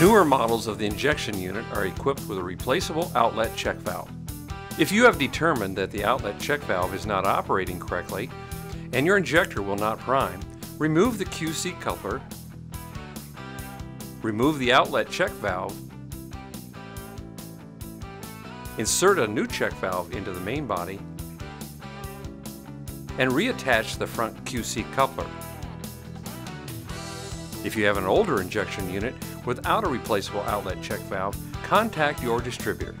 Newer models of the injection unit are equipped with a replaceable outlet check valve. If you have determined that the outlet check valve is not operating correctly and your injector will not prime, remove the QC coupler, remove the outlet check valve, insert a new check valve into the main body, and reattach the front QC coupler. If you have an older injection unit without a replaceable outlet check valve, contact your distributor.